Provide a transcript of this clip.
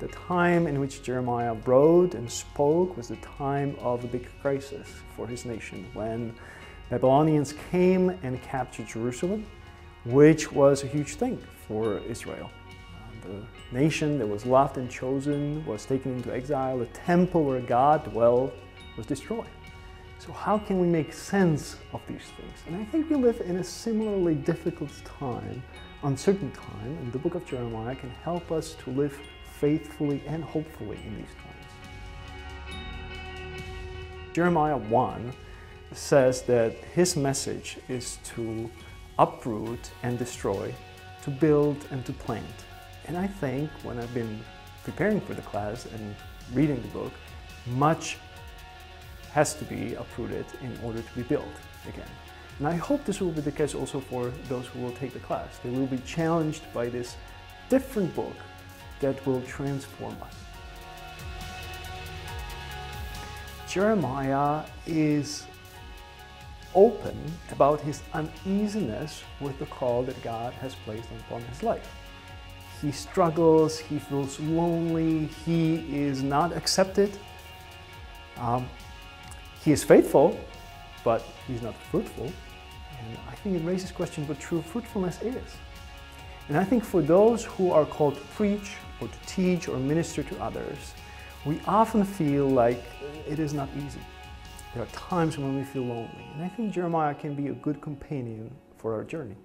The time in which Jeremiah wrote and spoke was the time of a big crisis for his nation when Babylonians came and captured Jerusalem, which was a huge thing for Israel. Uh, the nation that was loved and chosen was taken into exile. The temple where God dwelled was destroyed. So how can we make sense of these things? And I think we live in a similarly difficult time, uncertain time, and the book of Jeremiah can help us to live faithfully and hopefully in these times. Jeremiah 1 says that his message is to uproot and destroy, to build and to plant. And I think when I've been preparing for the class and reading the book, much has to be uprooted in order to be built again. And I hope this will be the case also for those who will take the class. They will be challenged by this different book that will transform us. Jeremiah is open about his uneasiness with the call that God has placed upon his life. He struggles, he feels lonely, he is not accepted. Um, he is faithful, but he's not fruitful. And I think it raises questions what true fruitfulness is. And I think for those who are called to preach or to teach or minister to others, we often feel like it is not easy. There are times when we feel lonely. And I think Jeremiah can be a good companion for our journey.